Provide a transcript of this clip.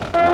Uh -huh.